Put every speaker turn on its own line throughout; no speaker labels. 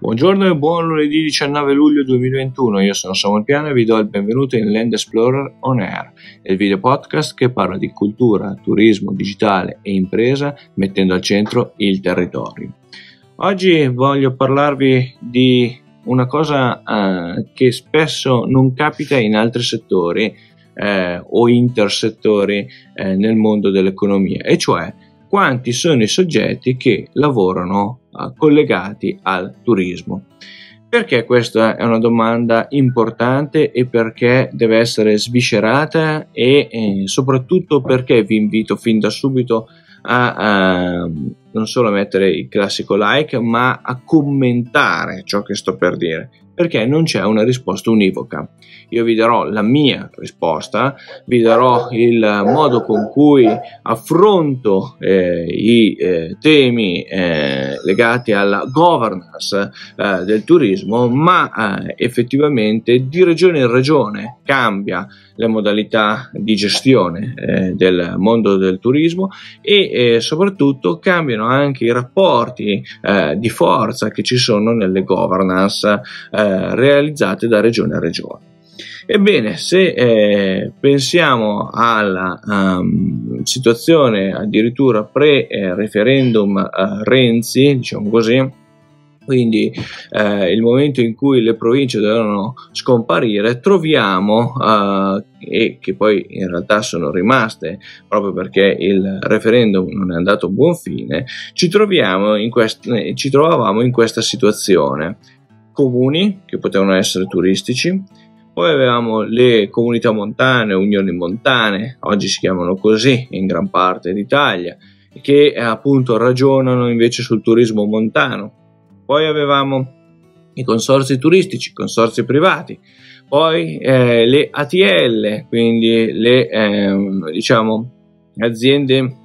Buongiorno e buon lunedì 19 luglio 2021, io sono Samuel Piano e vi do il benvenuto in Land Explorer On Air, il video podcast che parla di cultura, turismo, digitale e impresa mettendo al centro il territorio. Oggi voglio parlarvi di una cosa eh, che spesso non capita in altri settori eh, o intersettori eh, nel mondo dell'economia, e cioè quanti sono i soggetti che lavorano uh, collegati al turismo. Perché questa è una domanda importante e perché deve essere sviscerata e eh, soprattutto perché vi invito fin da subito a, a non solo mettere il classico like ma a commentare ciò che sto per dire perché non c'è una risposta univoca. Io vi darò la mia risposta, vi darò il modo con cui affronto eh, i eh, temi eh, legati alla governance eh, del turismo, ma eh, effettivamente di regione in regione cambia le modalità di gestione eh, del mondo del turismo e soprattutto cambiano anche i rapporti di forza che ci sono nelle governance realizzate da regione a regione. Ebbene, se eh, pensiamo alla um, situazione addirittura pre-referendum uh, Renzi, diciamo così, quindi eh, il momento in cui le province dovevano scomparire, troviamo, uh, e che poi in realtà sono rimaste proprio perché il referendum non è andato a buon fine, ci, in quest- ci trovavamo in questa situazione comuni che potevano essere turistici, poi avevamo le comunità montane, unioni montane, oggi si chiamano così in gran parte d'Italia, che appunto ragionano invece sul turismo montano. Poi avevamo i consorzi turistici, consorzi privati, poi eh, le ATL, quindi le eh, diciamo aziende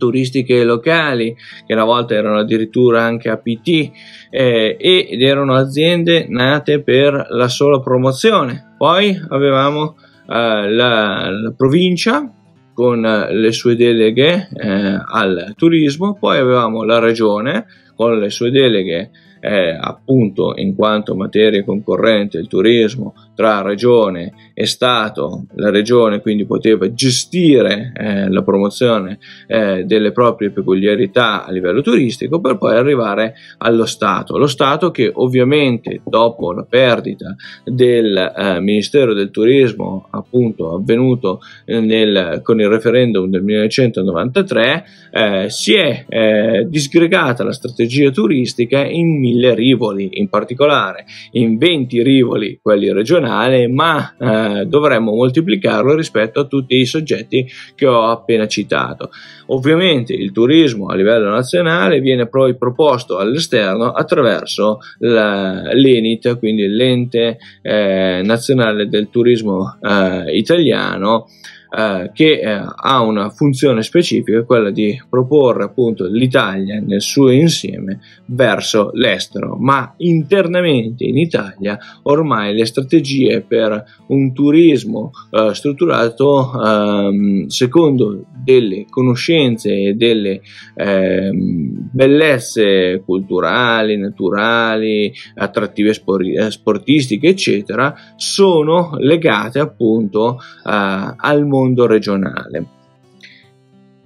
turistiche locali, che una volta erano addirittura anche APT, eh, ed erano aziende nate per la sola promozione. Poi avevamo eh, la, la, provincia con le sue deleghe eh, al turismo, poi avevamo la regione con le sue deleghe eh, appunto in quanto materia concorrente il turismo tra regione e Stato, la regione quindi poteva gestire eh, la promozione eh, delle proprie peculiarità a livello turistico per poi arrivare allo Stato. Lo Stato che ovviamente dopo la perdita del eh, Ministero del Turismo appunto avvenuto nel, con il referendum del 1993 eh, si è eh, disgregata la strategia turistica in mille rivoli, in particolare in 20 rivoli, quelli regionali, ma eh, dovremmo moltiplicarlo rispetto a tutti i soggetti che ho appena citato. Ovviamente il turismo a livello nazionale viene poi proposto all'esterno attraverso la, l'ENIT, quindi l'ente eh, nazionale del turismo eh, italiano, eh, che eh, ha una funzione specifica, quella di proporre appunto l'Italia nel suo insieme verso l'estero, ma internamente in Italia ormai le strategie per un turismo eh, strutturato ehm, secondo delle conoscenze e delle ehm, bellezze culturali, naturali, attrattive sportistiche, eccetera, sono legate appunto eh, al mondo mondo regionale.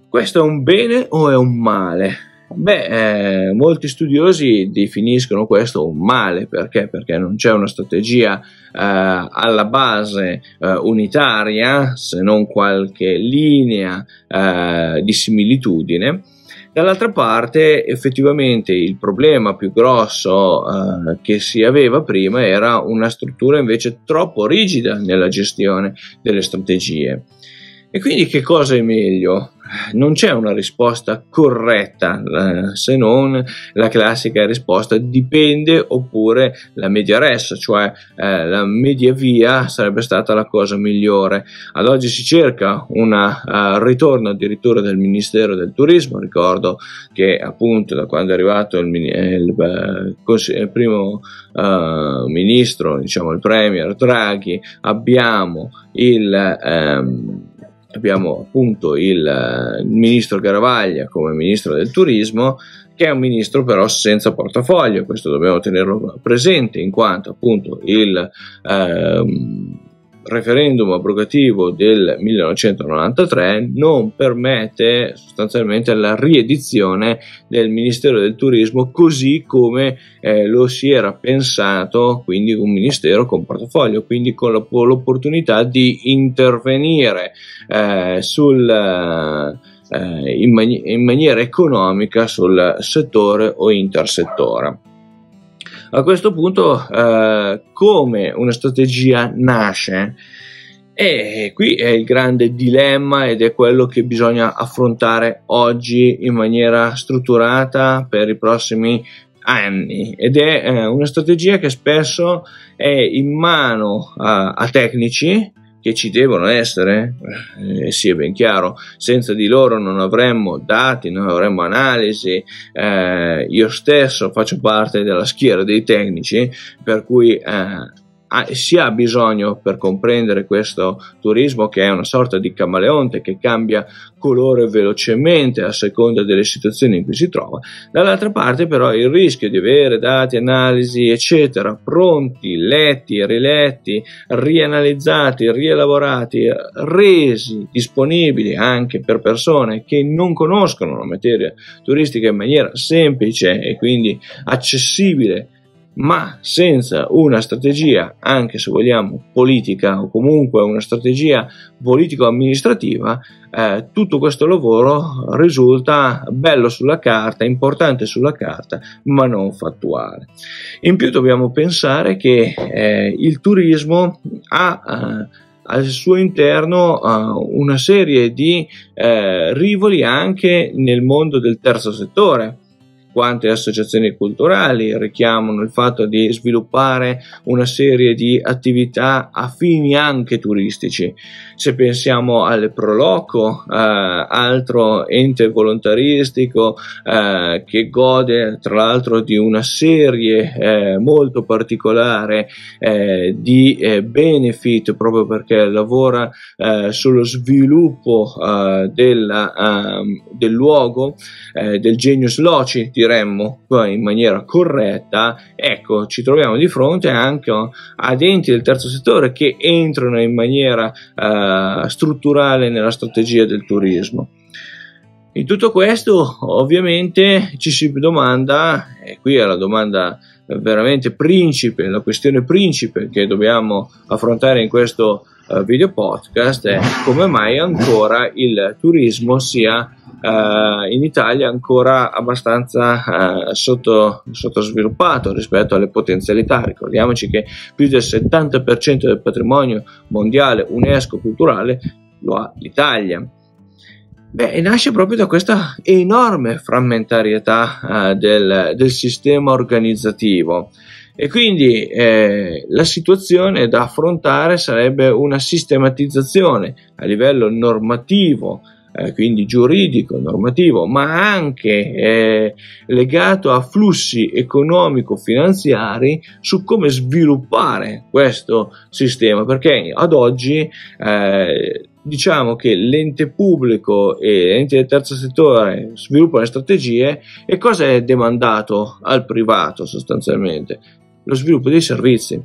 Questo è un bene o è un male? Beh, eh, molti studiosi definiscono questo un male perché? Perché non c'è una strategia eh, alla base eh, unitaria, se non qualche linea eh, di similitudine. Dall'altra parte, effettivamente, il problema più grosso eh, che si aveva prima era una struttura invece troppo rigida nella gestione delle strategie. E quindi che cosa è meglio? Non c'è una risposta corretta eh, se non la classica risposta dipende oppure la media res, cioè eh, la media via sarebbe stata la cosa migliore. Ad oggi si cerca un uh, ritorno addirittura del Ministero del Turismo, ricordo che appunto da quando è arrivato il, il, il, il primo uh, ministro, diciamo il premier Draghi, abbiamo il... Um, abbiamo appunto il, il ministro Garavaglia come ministro del turismo che è un ministro però senza portafoglio, questo dobbiamo tenerlo presente in quanto appunto il ehm, referendum abrogativo del 1993 non permette sostanzialmente la riedizione del Ministero del Turismo così come eh, lo si era pensato, quindi un ministero con portafoglio, quindi con l'opportunità di intervenire eh, sul eh, in, mani- in maniera economica sul settore o intersettore. A questo punto, eh, come una strategia nasce? E qui è il grande dilemma ed è quello che bisogna affrontare oggi in maniera strutturata per i prossimi anni ed è eh, una strategia che spesso è in mano a, a tecnici che ci devono essere, eh, sia ben chiaro, senza di loro non avremmo dati, non avremmo analisi, eh, io stesso faccio parte della schiera dei tecnici, per cui eh, si ha bisogno per comprendere questo turismo che è una sorta di camaleonte che cambia colore velocemente a seconda delle situazioni in cui si trova. Dall'altra parte però il rischio di avere dati, analisi eccetera pronti, letti, riletti, rianalizzati, rielaborati, resi disponibili anche per persone che non conoscono la materia turistica in maniera semplice e quindi accessibile ma senza una strategia, anche se vogliamo politica o comunque una strategia politico-amministrativa, eh, tutto questo lavoro risulta bello sulla carta, importante sulla carta, ma non fattuale. In più dobbiamo pensare che eh, il turismo ha eh, al suo interno uh, una serie di uh, rivoli anche nel mondo del terzo settore quante associazioni culturali richiamano il fatto di sviluppare una serie di attività a fini anche turistici. Se pensiamo al Proloco, eh, altro ente volontaristico eh, che gode tra l'altro di una serie eh, molto particolare eh, di eh, benefit proprio perché lavora eh, sullo sviluppo della, ehm, del luogo, del genius loci, diremmo in maniera corretta, ecco, ci troviamo di fronte anche ad enti del terzo settore che entrano in maniera uh, strutturale nella strategia del turismo. In tutto questo, ovviamente, ci si domanda, e qui è la domanda veramente principe, la questione principe che dobbiamo affrontare in questo uh, video podcast è come mai ancora il turismo sia uh, in Italia ancora abbastanza uh, sotto, sottosviluppato rispetto alle potenzialità. Ricordiamoci che più del 70% del patrimonio mondiale UNESCO culturale lo ha l'Italia. Beh, nasce proprio da questa enorme frammentarietà uh, del, del, sistema organizzativo e quindi eh, la situazione da affrontare sarebbe una sistematizzazione a livello normativo eh, quindi giuridico, normativo, ma anche eh, legato a flussi economico-finanziari su come sviluppare questo sistema, perché ad oggi eh, diciamo che l'ente pubblico e l'ente del terzo settore sviluppano le strategie e cosa è demandato al privato sostanzialmente? Lo sviluppo dei servizi.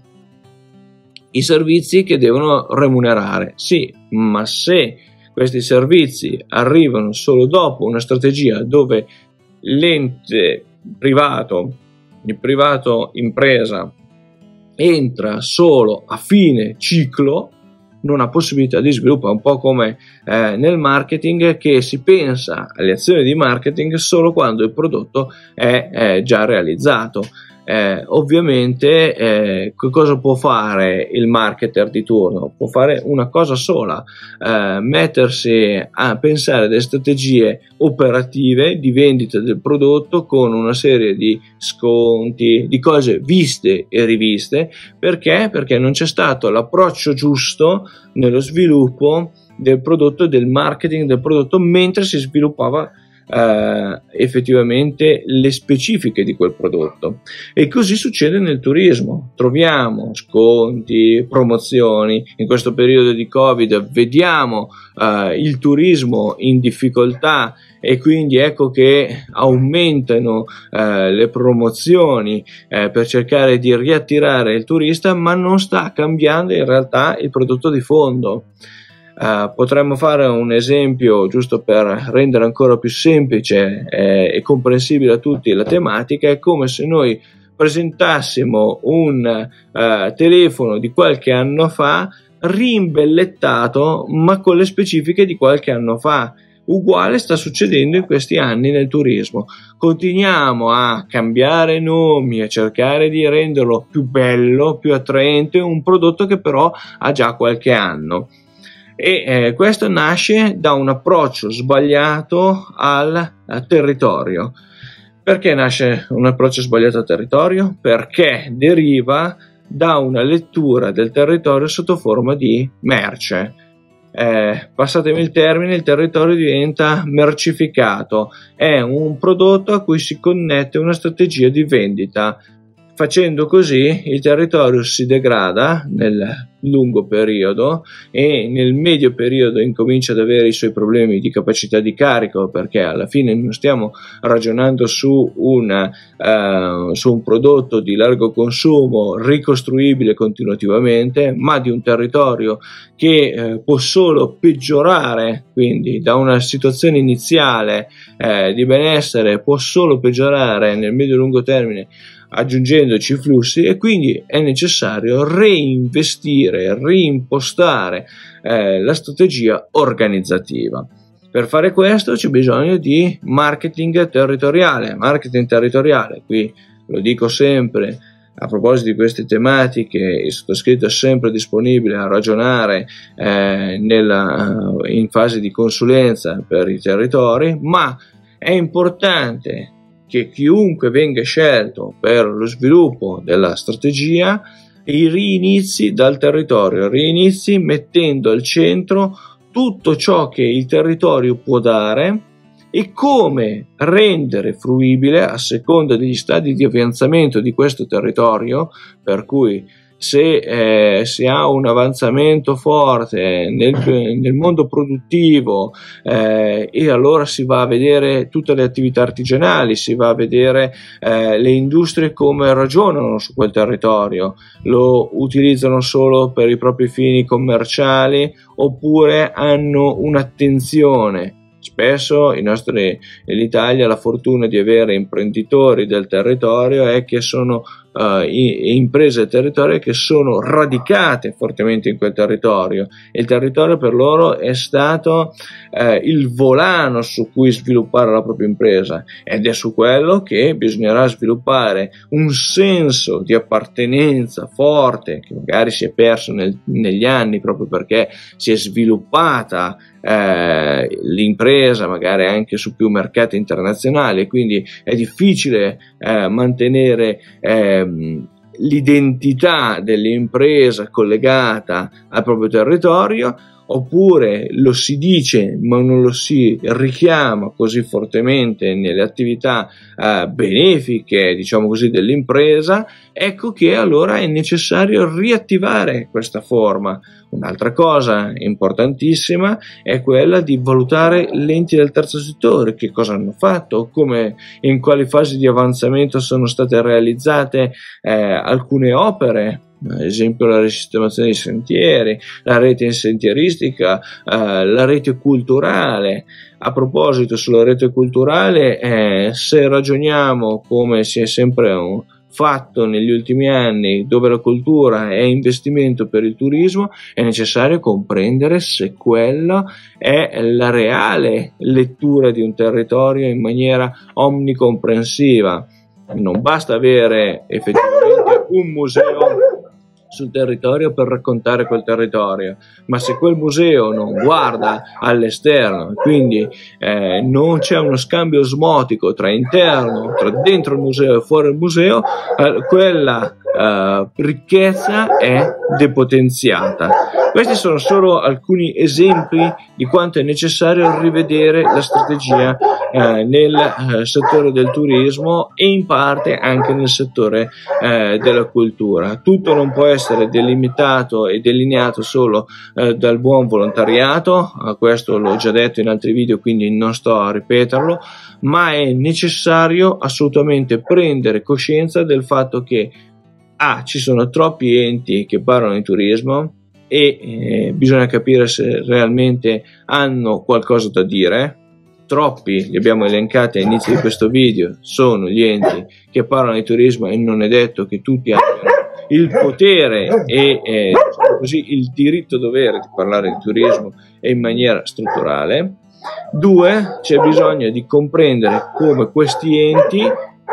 I servizi che devono remunerare, sì, ma se questi servizi arrivano solo dopo una strategia dove l'ente privato, il privato impresa, entra solo a fine ciclo, non ha possibilità di sviluppo, è un po' come eh, nel marketing che si pensa alle azioni di marketing solo quando il prodotto è, è già realizzato eh, ovviamente eh, cosa può fare il marketer di turno? Può fare una cosa sola, eh, mettersi a pensare delle strategie operative di vendita del prodotto con una serie di sconti, di cose viste e riviste, perché? Perché non c'è stato l'approccio giusto nello sviluppo del prodotto, del marketing del prodotto mentre si sviluppava eh, effettivamente le specifiche di quel prodotto. E così succede nel turismo. Troviamo sconti, promozioni. In questo periodo di Covid vediamo eh, il turismo in difficoltà e quindi ecco che aumentano eh, le promozioni eh, per cercare di riattirare il turista, ma non sta cambiando in realtà il prodotto di fondo. Uh, potremmo fare un esempio giusto per rendere ancora più semplice eh, e comprensibile a tutti la tematica, è come se noi presentassimo un uh, telefono di qualche anno fa rimbellettato ma con le specifiche di qualche anno fa. Uguale sta succedendo in questi anni nel turismo. Continuiamo a cambiare nomi, a cercare di renderlo più bello, più attraente, un prodotto che però ha già qualche anno e eh, questo nasce da un approccio sbagliato al, al territorio. Perché nasce un approccio sbagliato al territorio? Perché deriva da una lettura del territorio sotto forma di merce. Eh, passatemi il termine, il territorio diventa mercificato, è un prodotto a cui si connette una strategia di vendita. Facendo così il territorio si degrada nel lungo periodo e nel medio periodo incomincia ad avere i suoi problemi di capacità di carico perché alla fine non stiamo ragionando su, una, uh, su un prodotto di largo consumo ricostruibile continuativamente ma di un territorio che uh, può solo peggiorare quindi da una situazione iniziale uh, di benessere può solo peggiorare nel medio e lungo termine aggiungendoci flussi e quindi è necessario reinvestire, reimpostare eh, la strategia organizzativa. Per fare questo c'è bisogno di marketing territoriale, marketing territoriale, qui lo dico sempre a proposito di queste tematiche, il sottoscritto è sempre disponibile a ragionare eh, nella, in fase di consulenza per i territori, ma è importante che chiunque venga scelto per lo sviluppo della strategia rinizi dal territorio, rinizi mettendo al centro tutto ciò che il territorio può dare e come rendere fruibile a seconda degli stadi di avanzamento di questo territorio, per cui se eh, si ha un avanzamento forte nel, nel mondo produttivo eh, e allora si va a vedere tutte le attività artigianali, si va a vedere eh, le industrie come ragionano su quel territorio, lo utilizzano solo per i propri fini commerciali oppure hanno un'attenzione. Spesso nostri, l'Italia ha la fortuna di avere imprenditori del territorio e che sono uh, imprese del territorio che sono radicate fortemente in quel territorio. Il territorio per loro è stato uh, il volano su cui sviluppare la propria impresa ed è su quello che bisognerà sviluppare un senso di appartenenza forte che magari si è perso nel, negli anni proprio perché si è sviluppata eh, l'impresa magari anche su più mercati internazionali quindi è difficile eh, mantenere eh, ehm, l'identità dell'impresa collegata al proprio territorio oppure lo si dice ma non lo si richiama così fortemente nelle attività eh, benefiche diciamo così dell'impresa ecco che allora è necessario riattivare questa forma un'altra cosa importantissima è quella di valutare enti del terzo settore che cosa hanno fatto come in quali fasi di avanzamento sono state realizzate eh, alcune opere ad esempio la risistemazione dei sentieri, la rete sentieristica, eh, la rete culturale. A proposito sulla rete culturale, eh, se ragioniamo come si è sempre un, fatto negli ultimi anni dove la cultura è investimento per il turismo, è necessario comprendere se quella è la reale lettura di un territorio in maniera omnicomprensiva. Non basta avere effettivamente un museo sul territorio per raccontare quel territorio, ma se quel museo non guarda all'esterno, quindi eh, non c'è uno scambio osmotico tra interno, tra dentro il museo e fuori il museo, eh, quella uh, ricchezza è depotenziata. Questi sono solo alcuni esempi di quanto è necessario rivedere la strategia uh, nel uh, settore del turismo e in parte anche nel settore della cultura. Tutto non può essere delimitato e delineato solo dal buon volontariato, questo l'ho già detto in altri video quindi non sto a ripeterlo, ma è necessario assolutamente prendere coscienza del fatto che ah, ci sono troppi enti che parlano di turismo e eh, bisogna capire se realmente hanno qualcosa da dire. Troppi, li abbiamo elencati all'inizio di questo video, sono gli enti che parlano di turismo e non è detto che tutti abbiano il potere e eh, così, il diritto dovere di parlare di turismo in maniera strutturale. Due, c'è bisogno di comprendere come questi enti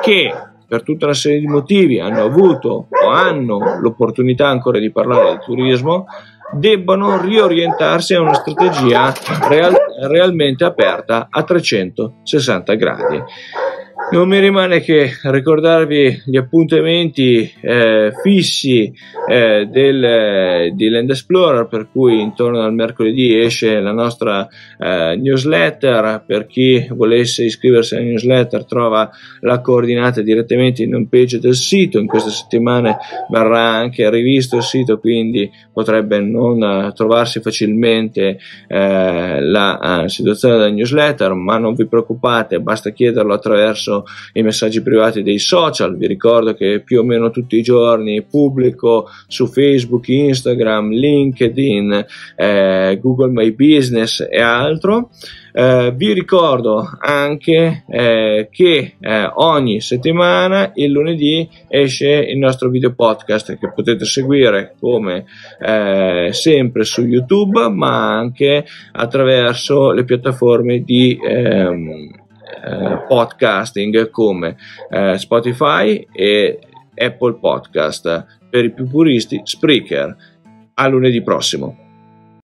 che per tutta una serie di motivi hanno avuto o hanno l'opportunità ancora di parlare di turismo, debbano riorientarsi a una strategia real, realmente aperta a 360 gradi. Non mi rimane che ricordarvi gli appuntamenti eh, fissi eh, del, di Land Explorer, per cui intorno al mercoledì esce la nostra eh, newsletter. Per chi volesse iscriversi alla newsletter, trova la coordinata direttamente in home page del sito. In queste settimane verrà anche rivisto il sito, quindi potrebbe non trovarsi facilmente eh, la situazione della newsletter, ma non vi preoccupate, basta chiederlo attraverso i messaggi privati dei social. Vi ricordo che più o meno tutti i giorni pubblico su Facebook, Instagram, LinkedIn, eh, Google My Business e altro. Eh, vi ricordo anche eh, che eh, ogni settimana il lunedì esce il nostro video podcast che potete seguire come eh, sempre su YouTube ma anche attraverso le piattaforme di ehm, eh, podcasting come eh, Spotify e Apple Podcast. Per i più puristi, Spreaker. A lunedì prossimo.